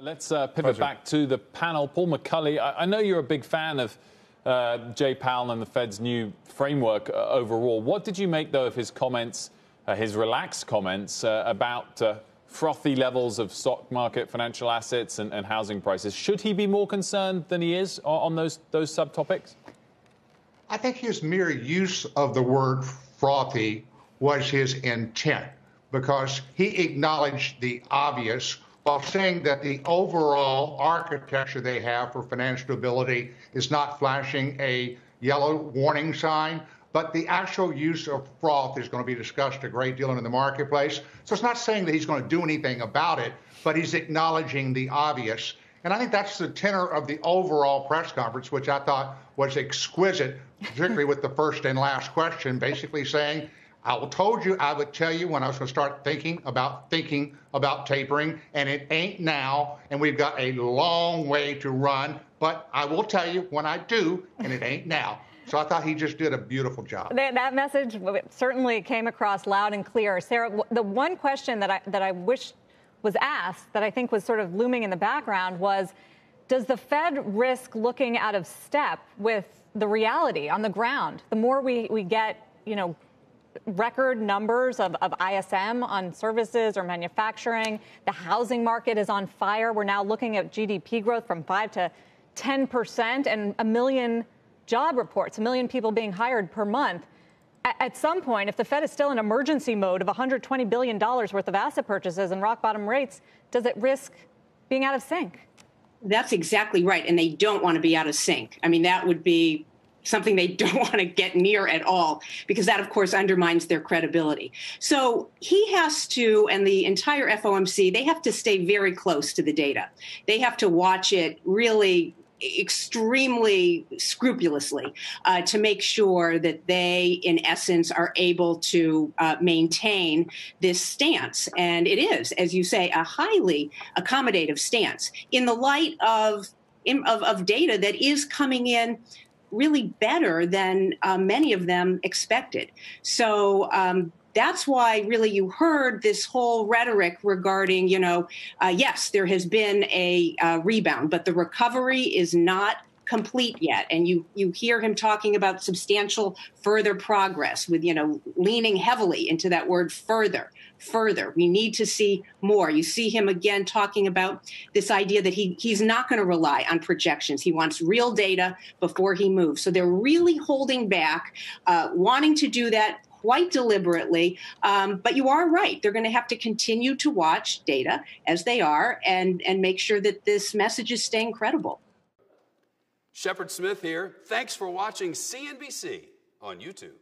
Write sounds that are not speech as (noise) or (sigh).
Let's uh, pivot Pleasure. back to the panel. Paul McCulley, I, I know you're a big fan of uh, Jay Powell and the Fed's new framework uh, overall. What did you make, though, of his comments, uh, his relaxed comments uh, about uh, frothy levels of stock market, financial assets, and, and, housing prices? Should he be more concerned than he is on, on those, those subtopics? I think his mere use of the word frothy was his intent because he acknowledged the obvious while saying that the overall architecture they have for financial stability is not flashing a yellow warning sign, but the actual use of froth is going to be discussed a great deal in the marketplace. So it's not saying that he's going to do anything about it, but he's acknowledging the obvious. And I think that's the tenor of the overall press conference, which I thought was exquisite, particularly with the first and last question, basically saying I told you I would tell you when I was going to start thinking about thinking about tapering, and it ain't now, and we've got a long way to run. But I will tell you when I do, and it ain't now. So I thought he just did a beautiful job. That, that message certainly came across loud and clear. Sarah, the one question that I that I wish was asked that I think was sort of looming in the background was, does the Fed risk looking out of step with the reality on the ground? The more we, we get, you know, record numbers of, of ISM on services or manufacturing. The housing market is on fire. We're now looking at GDP growth from 5 to 10 percent and a million job reports, a million people being hired per month. At some point, if the Fed is still in emergency mode of $120 billion worth of asset purchases and rock bottom rates, does it risk being out of sync? That's exactly right. And they don't want to be out of sync. I mean, that would be something they (laughs) don't want to get near at all, because that, of course, undermines their credibility. So he has to, and the entire FOMC, they have to stay very close to the data. They have to watch it really extremely scrupulously uh, to make sure that they, in essence, are able to uh, maintain this stance. And it is, as you say, a highly accommodative stance in the light of, of, of data that is coming in really better than uh, many of them expected. So um, that's why really you heard this whole rhetoric regarding, you know, uh, yes, there has been a uh, rebound, but the recovery is not complete yet and you you hear him talking about substantial further progress with you know leaning heavily into that word further further. We need to see more. You see him again talking about this idea that he, he's not going to rely on projections. He wants real data before he moves. So they're really holding back, uh, wanting to do that quite deliberately. Um, but you are right. They're going to have to continue to watch data as they are and, and make sure that this message is staying credible. Shepard Smith here. Thanks for watching CNBC on YouTube.